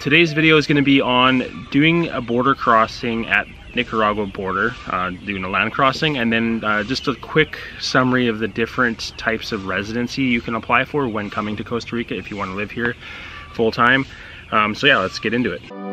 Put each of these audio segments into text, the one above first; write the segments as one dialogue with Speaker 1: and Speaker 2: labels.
Speaker 1: today's video is going to be on doing a border crossing at Nicaragua border, uh, doing a land crossing, and then uh, just a quick summary of the different types of residency you can apply for when coming to Costa Rica if you want to live here full time. Um, so yeah, let's get into it.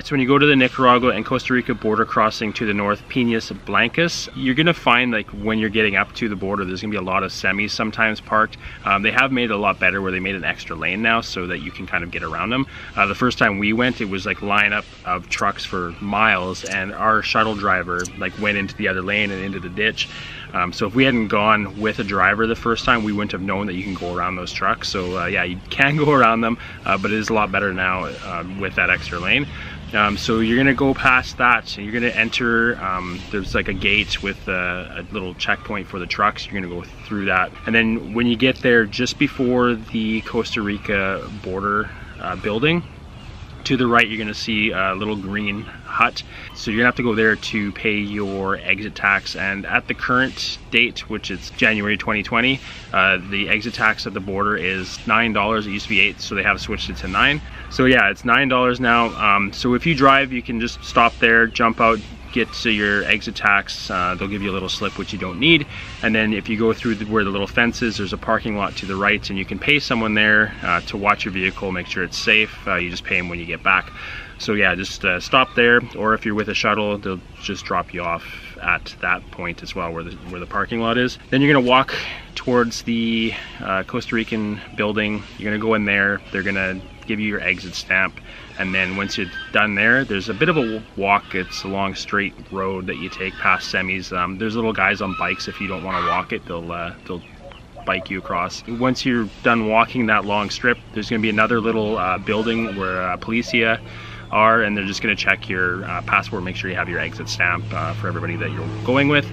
Speaker 1: Alright, so when you go to the Nicaragua and Costa Rica border crossing to the north, Peñas Blancas, you're to find like when you're getting up to the border, there's to be a lot of semis sometimes parked. Um, they have made it a lot better where they made an extra lane now so that you can kind of get around them. Uh, the first time we went, it was like lineup of trucks for miles and our shuttle driver like went into the other lane and into the ditch. Um, so if we hadn't gone with a driver the first time, we wouldn't have known that you can go around those trucks. So uh, yeah, you can go around them, uh, but it is a lot better now uh, with that extra lane. Um, so you're gonna go past that. So you're gonna enter, um, there's like a gate with a, a, little checkpoint for the trucks. You're gonna go through that. And then when you get there, just before the Costa Rica border uh, building, to the right, you're gonna see a little green hut. So you're gonna have to go there to pay your exit tax. And at the current date, which is January 2020, uh, the exit tax at the border is $9. It used to be eight, so they have switched it to nine. So yeah, it's $9 now. Um, so if you drive, you can just stop there, jump out, get to your exit tax. Uh, they'll give you a little slip which you don't need. And then if you go through the, where the little fence is, there's a parking lot to the right and you can pay someone there uh, to watch your vehicle, make sure it's safe. Uh, you just pay them when you get back. So yeah, just uh, stop there, or if you're with a shuttle, they'll just drop you off at that point as well, where the where the parking lot is. Then you're gonna walk towards the uh, Costa Rican building. You're gonna go in there. They're gonna give you your exit stamp, and then once you're done there, there's a bit of a walk. It's a long straight road that you take past semis. Um, there's little guys on bikes. If you don't want to walk it, they'll uh, they'll bike you across. Once you're done walking that long strip, there's going to be another little uh, building where uh, Policia are and they're just going to check your uh, passport, make sure you have your exit stamp uh, for everybody that you're going with.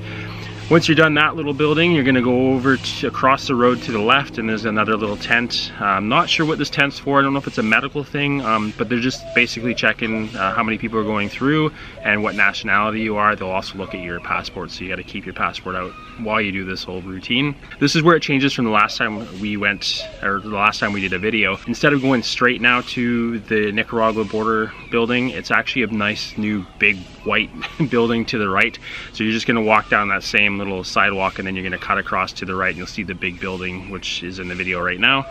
Speaker 1: Once you're done that little building, you're gonna go over to, across the road to the left and there's another little tent. I'm not sure what this tent's for. I don't know if it's a medical thing, um, but they're just basically checking uh, how many people are going through and what nationality you are. They'll also look at your passport, so you gotta keep your passport out while you do this whole routine. This is where it changes from the last time we went, or the last time we did a video. Instead of going straight now to the Nicaragua border building, it's actually a nice new big white building to the right. So you're just gonna walk down that same little sidewalk and then you're gonna cut across to the right and you'll see the big building which is in the video right now.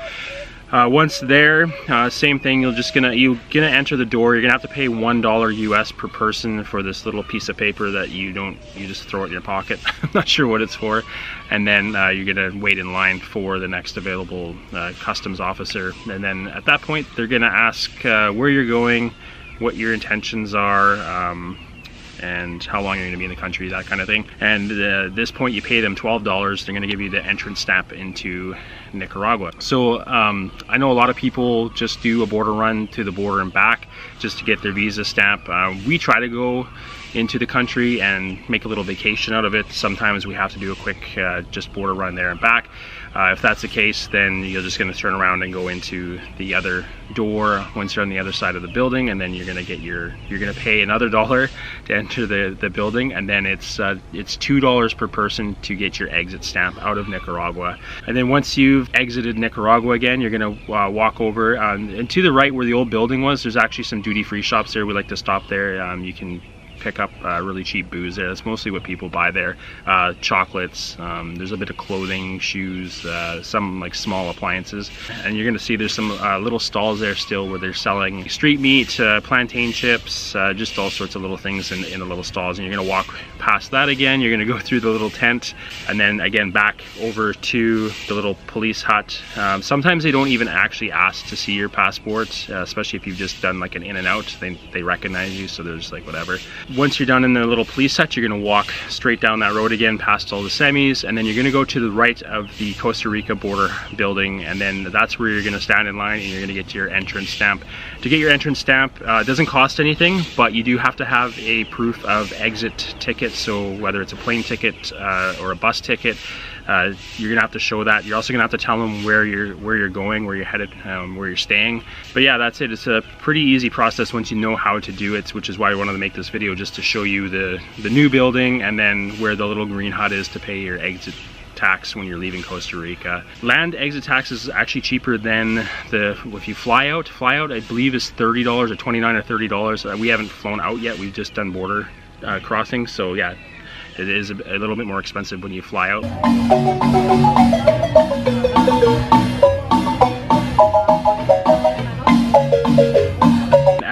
Speaker 1: Uh, once there, uh, same thing, you're just gonna, you're gonna enter the door, you're gonna have to pay $1 US per person for this little piece of paper that you don't, you just throw it in your pocket. I'm not sure what it's for. And then uh, you're gonna wait in line for the next available uh, customs officer. And then at that point, they're gonna ask uh, where you're going, what your intentions are, um, and how long are you're going to be in the country, that kind of thing. And uh, this point, you pay them $12. They're going to give you the entrance stamp into Nicaragua. So um, I know a lot of people just do a border run to the border and back just to get their visa stamp. Uh, we try to go into the country and make a little vacation out of it. Sometimes we have to do a quick uh, just border run there and back. Uh, if that's the case, then you're just going to turn around and go into the other door once you're on the other side of the building, and then you're to get your you're to pay another dollar to enter the the building, and then it's uh, it's two dollars per person to get your exit stamp out of Nicaragua. And then once you've exited Nicaragua again, you're to uh, walk over um, and to the right where the old building was. There's actually some duty free shops there. We like to stop there. Um, you can pick up uh, really cheap booze there. That's mostly what people buy there. Uh, chocolates, um, there's a bit of clothing, shoes, uh, some like small appliances. And you're gonna see there's some uh, little stalls there still where they're selling street meat, uh, plantain chips, uh, just all sorts of little things in, in the little stalls. And you're gonna walk past that again. You're gonna go through the little tent and then again back over to the little police hut. Um, sometimes they don't even actually ask to see your passport, especially if you've just done like an in and out. They, they recognize you, so there's like whatever once you're done in the little police hut, you're gonna walk straight down that road again past all the semis, and then you're gonna go to the right of the Costa Rica border building, and then that's where you're gonna stand in line and you're gonna get your entrance stamp. To get your entrance stamp, uh, it doesn't cost anything, but you do have to have a proof of exit ticket, so whether it's a plane ticket uh, or a bus ticket, uh, you're gonna have to show that. You're also gonna have to tell them where you're where you're going, where you're headed, um, where you're staying. But yeah, that's it. It's a pretty easy process once you know how to do it, which is why I wanted to make this video just to show you the the new building and then where the little green hut is to pay your exit tax when you're leaving Costa Rica. Land exit tax is actually cheaper than the if you fly out. Fly out I believe is $30 or 29 or $30. Uh, we haven't flown out yet. We've just done border uh, crossing. So yeah, it is a, little bit more expensive when you fly out.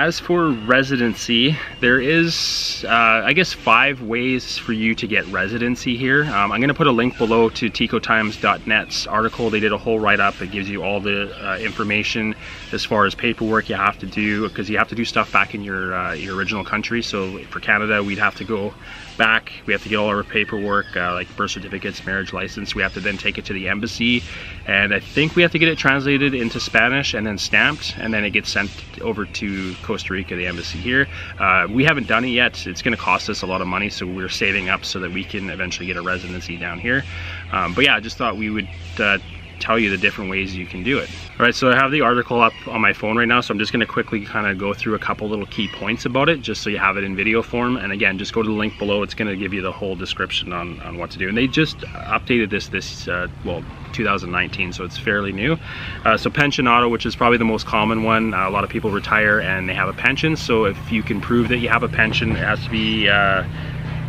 Speaker 1: As for residency, there is, uh, I guess, five ways for you to get residency here. Um, I'm going to put a link below to ticotimes.net's article. They did a whole write-up. It gives you all the uh, information as far as paperwork you have to do, because you have to do stuff back in your, uh, your original country. So for Canada, we'd have to go back. We have to get all our paperwork, uh, like birth certificates, marriage license. We have to then take it to the embassy. And I think we have to get it translated into Spanish and then stamped. And then it gets sent over to Costa Rica, the embassy here. Uh, we haven't done it yet. It's going to cost us a lot of money. So we're saving up so that we can eventually get a residency down here. Um, but yeah, I just thought we would uh, tell you the different ways you can do it. All right, so I have the article up on my phone right now, so I'm just gonna quickly kind of go through a couple little key points about it, just so you have it in video form. And again, just go to the link below. It's gonna give you the whole description on, on what to do. And they just updated this, this uh, well, 2019, so it's fairly new. Uh, so pensionado, which is probably the most common one. Uh, a lot of people retire and they have a pension. So if you can prove that you have a pension, it has to be uh,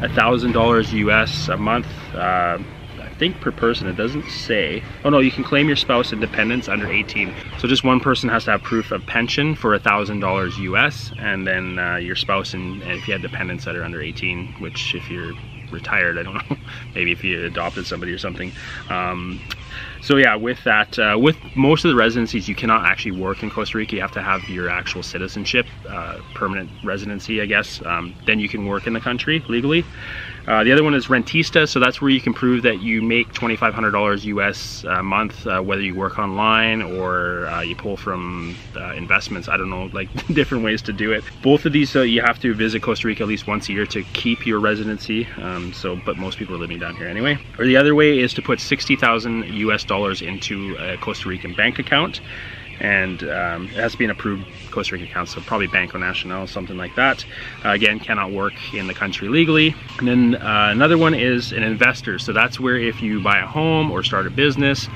Speaker 1: $1,000 US a month. Think per person, it doesn't say. Oh no, you can claim your spouse and dependents under 18. So just one person has to have proof of pension for $1,000 US, and then uh, your spouse and, and if you had dependents that are under 18, which if you're retired, I don't know, maybe if you adopted somebody or something. Um, so yeah, with that, uh, with most of the residencies, you cannot actually work in Costa Rica. You have to have your actual citizenship, uh, permanent residency, I guess. Um, then you can work in the country legally. Uh, the other one is rentista, so that's where you can prove that you make $2,500 US a month, uh, whether you work online or uh, you pull from uh, investments. I don't know, like different ways to do it. Both of these, uh, you have to visit Costa Rica at least once a year to keep your residency. Um, so, but most people are living down here anyway. Or the other way is to put 60,000 US dollars into a Costa Rican bank account and um, it has to be an approved Costa Rican account, so probably Banco Nacional, something like that. Uh, again, cannot work in the country legally. And then uh, another one is an investor. So that's where if you buy a home or start a business,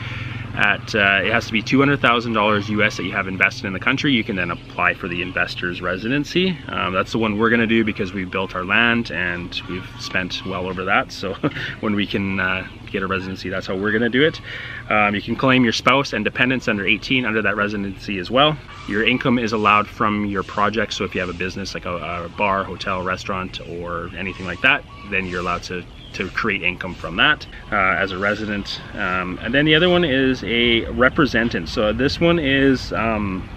Speaker 1: at uh, it has to be $200,000 US that you have invested in the country. You can then apply for the investor's residency. Um, that's the one we're going to do because we've built our land and we've spent well over that. So when we can uh, get a residency, that's how we're going to do it. Um, you can claim your spouse and dependents under 18 under that residency as well. Your income is allowed from your project. So if you have a business like a, a bar, hotel, restaurant, or anything like that, then you're allowed to to create income from that uh, as a resident. Um, and then the other one is a representant. So this one is um,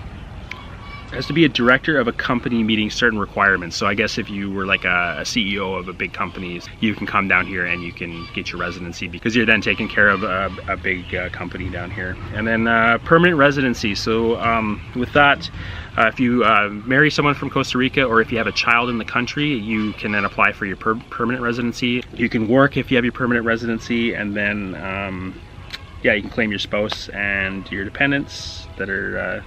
Speaker 1: has to be a director of a company meeting certain requirements. So I guess if you were like a, a CEO of a big company, you can come down here and you can get your residency because you're then taking care of a, a big uh, company down here. And then uh, permanent residency. So um, with that, uh, if you uh, marry someone from Costa Rica or if you have a child in the country, you can then apply for your per permanent residency. You can work if you have your permanent residency and then um, yeah, you can claim your spouse and your dependents that are uh,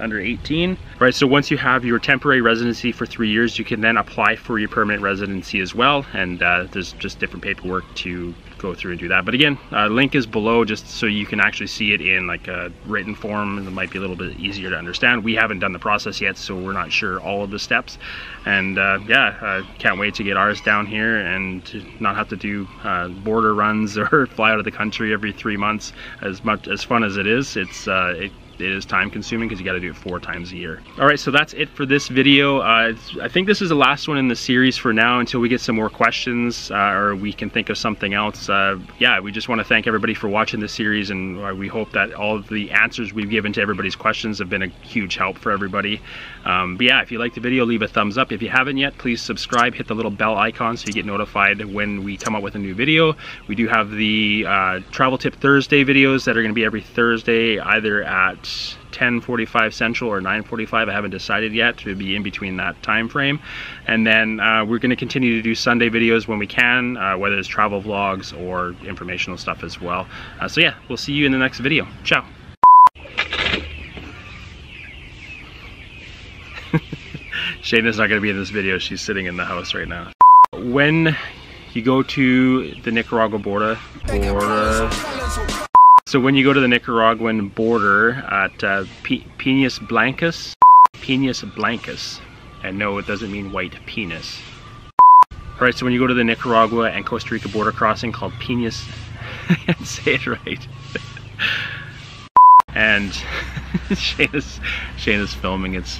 Speaker 1: under 18. Right, so once you have your temporary residency for three years, you can then apply for your permanent residency as well. And uh, there's just different paperwork to go through and do that. But again, uh, link is below just so you can actually see it in like a written form. It might be a little bit easier to understand. We haven't done the process yet, so we're not sure all of the steps. And uh, yeah, uh, can't wait to get ours down here and not have to do uh, border runs or fly out of the country every three months. As much as fun as it is, it's uh, it it is time consuming because you got to do it four times a year. All right, so that's it for this video. Uh, I think this is the last one in the series for now until we get some more questions uh, or we can think of something else. Uh, yeah, we just want to thank everybody for watching this series and uh, we hope that all the answers we've given to everybody's questions have been a huge help for everybody. Um, but yeah, if you like the video, leave a thumbs up. If you haven't yet, please subscribe, hit the little bell icon so you get notified when we come up with a new video. We do have the uh, Travel Tip Thursday videos that are going to be every Thursday, either at 10:45 Central or 9:45. I haven't decided yet to be in between that time frame. And then uh, we're going to continue to do Sunday videos when we can, uh, whether it's travel vlogs or informational stuff as well. Uh, so yeah, we'll see you in the next video. Ciao. Shayna's not going to be in this video. She's sitting in the house right now. When you go to the Nicaragua border, border so when you go to the Nicaraguan border at uh, P Peñas Blancas, Peñas Blancas, and no, it doesn't mean white penis. Alright, so when you go to the Nicaragua and Costa Rica border crossing called Peñas, say it right. and Shayna's, Shayna's filming, it's